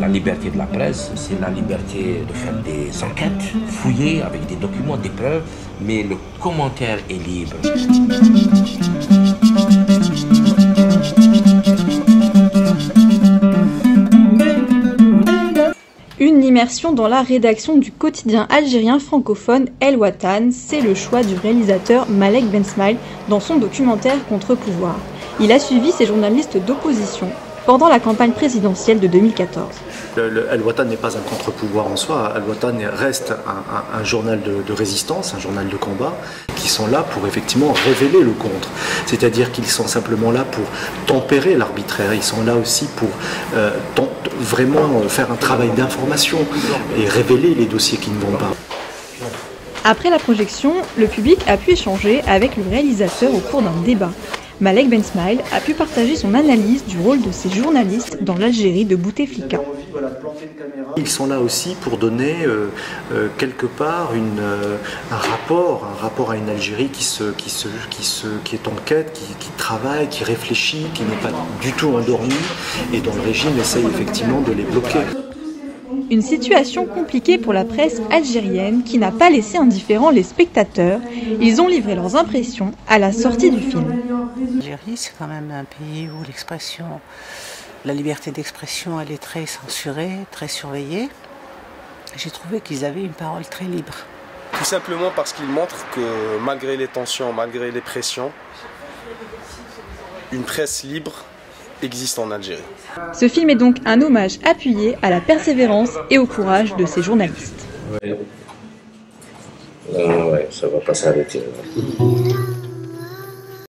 La liberté de la presse, c'est la liberté de faire des enquêtes, fouiller avec des documents, des preuves, mais le commentaire est libre. Une immersion dans la rédaction du quotidien algérien francophone El Watan, c'est le choix du réalisateur Malek Bensmail dans son documentaire Contre-pouvoir. Il a suivi ses journalistes d'opposition pendant la campagne présidentielle de 2014. Al-Watan n'est pas un contre-pouvoir en soi, Al-Watan reste un, journal de, résistance, un journal de combat, qui sont là pour effectivement révéler le contre. C'est-à-dire qu'ils sont simplement là pour tempérer l'arbitraire, ils sont là aussi pour euh, vraiment faire un travail d'information et révéler les dossiers qui ne vont pas. Après la projection, le public a pu échanger avec le réalisateur au cours d'un débat. Malek Ben Smile a pu partager son analyse du rôle de ces journalistes dans l'Algérie de Bouteflika. Ils sont là aussi pour donner euh, euh, quelque part une, euh, un rapport, un rapport à une Algérie qui, se, qui, se, qui, se, qui est en quête, qui, qui travaille, qui réfléchit, qui n'est pas du tout endormie et dont le régime essaye effectivement de les bloquer. Une situation compliquée pour la presse algérienne qui n'a pas laissé indifférents les spectateurs. Ils ont livré leurs impressions à la sortie du film. L'Algérie, c'est quand même un pays où l'expression, la liberté d'expression, elle est très censurée, très surveillée. J'ai trouvé qu'ils avaient une parole très libre. Tout simplement parce qu'ils montrent que malgré les tensions, malgré les pressions, une presse libre existe en Algérie. Ce film est donc un hommage appuyé à la persévérance et au courage de ces journalistes. Ouais, ouais ça va pas s'arrêter.